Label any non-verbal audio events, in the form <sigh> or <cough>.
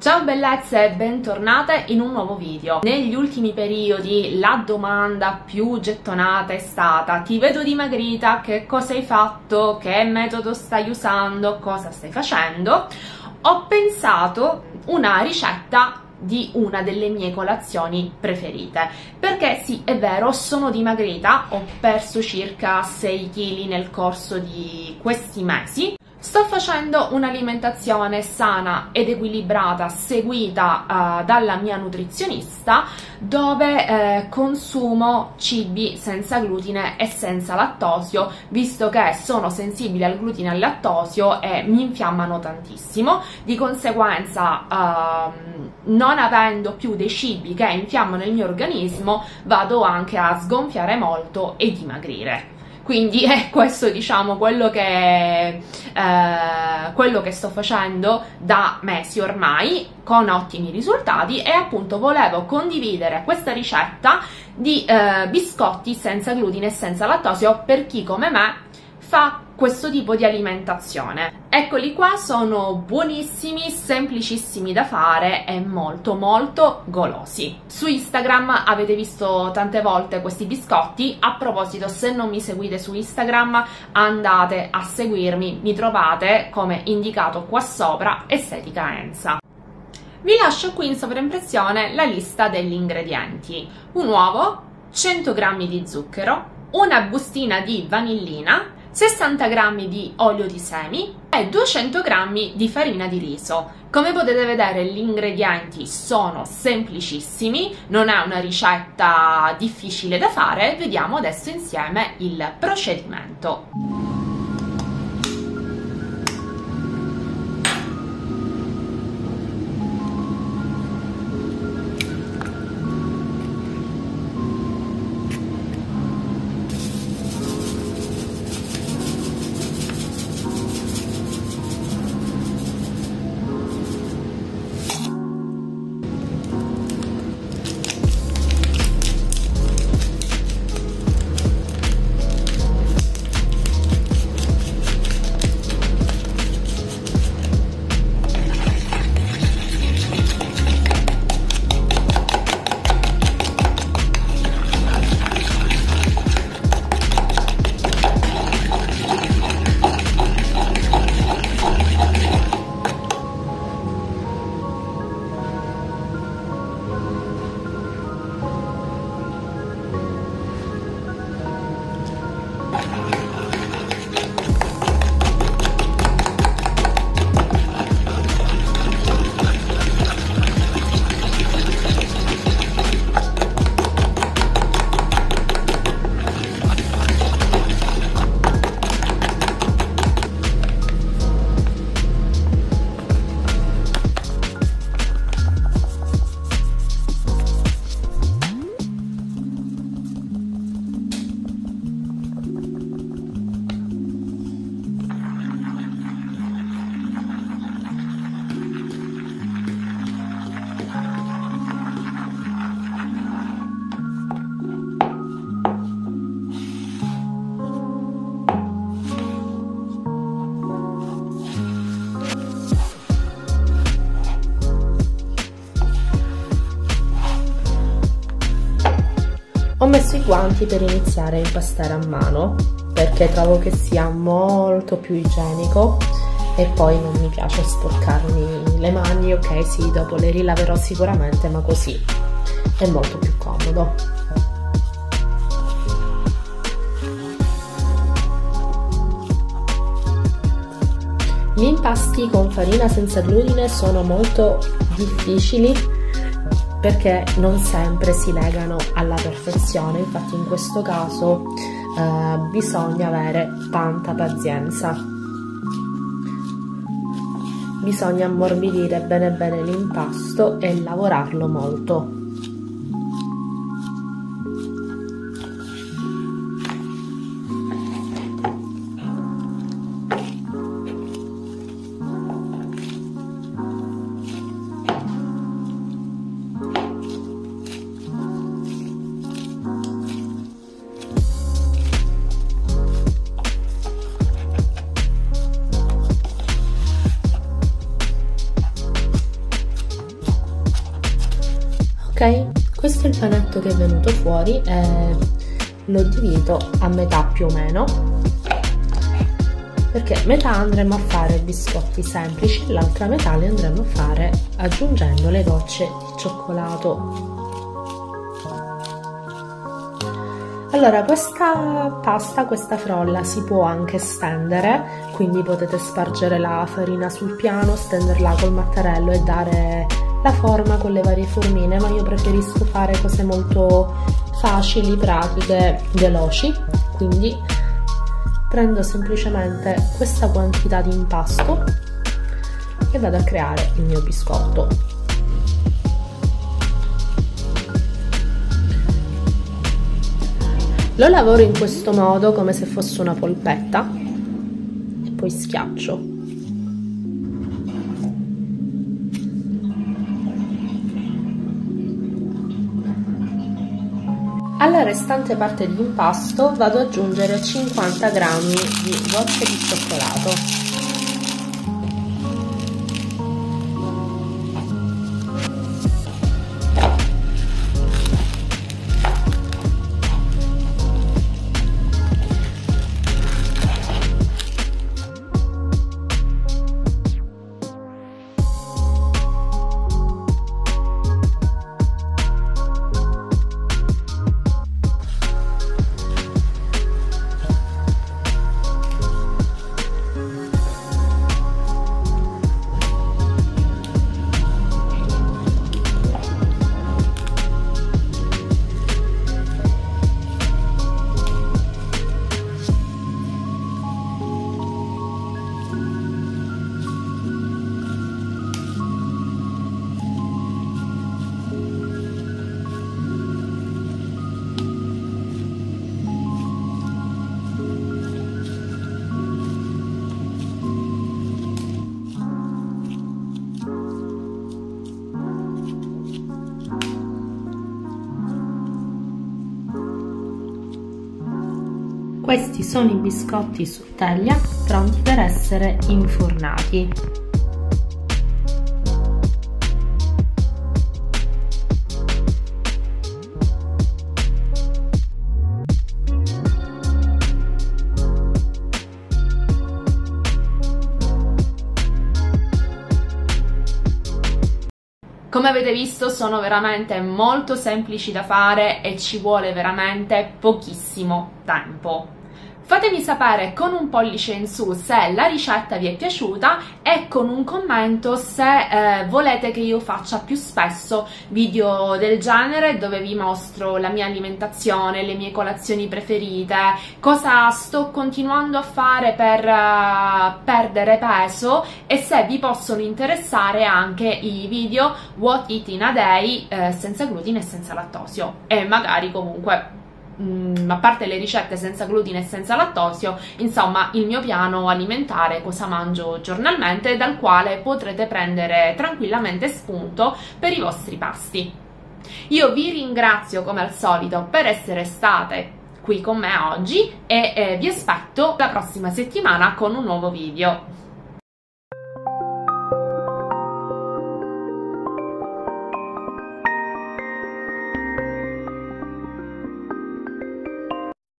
Ciao bellezze e bentornate in un nuovo video. Negli ultimi periodi la domanda più gettonata è stata ti vedo dimagrita, che cosa hai fatto, che metodo stai usando, cosa stai facendo? Ho pensato una ricetta di una delle mie colazioni preferite perché sì è vero sono dimagrita ho perso circa 6 kg nel corso di questi mesi Sto facendo un'alimentazione sana ed equilibrata seguita uh, dalla mia nutrizionista dove eh, consumo cibi senza glutine e senza lattosio. Visto che sono sensibile al glutine e al lattosio e mi infiammano tantissimo di conseguenza uh, non avendo più dei cibi che infiammano il mio organismo vado anche a sgonfiare molto e dimagrire quindi è <laughs> questo diciamo quello che, eh, quello che sto facendo da mesi ormai con ottimi risultati e appunto volevo condividere questa ricetta di eh, biscotti senza glutine e senza lattosio per chi come me fa questo tipo di alimentazione. Eccoli qua, sono buonissimi, semplicissimi da fare e molto molto golosi. Su Instagram avete visto tante volte questi biscotti, a proposito se non mi seguite su Instagram andate a seguirmi, mi trovate come indicato qua sopra Estetica Enza. Vi lascio qui in sovraimpressione la lista degli ingredienti. Un uovo, 100 g di zucchero, una bustina di vanillina, 60 g di olio di semi e 200 g di farina di riso. Come potete vedere gli ingredienti sono semplicissimi, non è una ricetta difficile da fare, vediamo adesso insieme il procedimento. Guanti per iniziare a impastare a mano perché trovo che sia molto più igienico e poi non mi piace sporcarmi le mani, ok sì, dopo le rilaverò sicuramente, ma così è molto più comodo. Gli impasti con farina senza glutine sono molto difficili perché non sempre si legano alla perfezione, infatti in questo caso eh, bisogna avere tanta pazienza. Bisogna ammorbidire bene bene l'impasto e lavorarlo molto. Questo è il panetto che è venuto fuori e lo divido a metà più o meno. Perché metà andremo a fare biscotti semplici l'altra metà li andremo a fare aggiungendo le gocce di cioccolato. Allora, questa pasta, questa frolla si può anche stendere, quindi potete spargere la farina sul piano, stenderla col mattarello e dare la forma con le varie formine, ma io preferisco fare cose molto facili, pratiche, veloci, quindi prendo semplicemente questa quantità di impasto e vado a creare il mio biscotto. Lo lavoro in questo modo come se fosse una polpetta e poi schiaccio. Alla restante parte di impasto vado ad aggiungere 50 g di gocce di cioccolato Questi sono i biscotti su teglia pronti per essere infornati. Come avete visto sono veramente molto semplici da fare e ci vuole veramente pochissimo tempo. Fatemi sapere con un pollice in su se la ricetta vi è piaciuta e con un commento se eh, volete che io faccia più spesso video del genere dove vi mostro la mia alimentazione, le mie colazioni preferite, cosa sto continuando a fare per uh, perdere peso e se vi possono interessare anche i video What Eat in a Day eh, senza glutine e senza lattosio. E magari comunque a parte le ricette senza glutine e senza lattosio, insomma il mio piano alimentare, cosa mangio giornalmente, dal quale potrete prendere tranquillamente spunto per i vostri pasti. Io vi ringrazio come al solito per essere state qui con me oggi e eh, vi aspetto la prossima settimana con un nuovo video.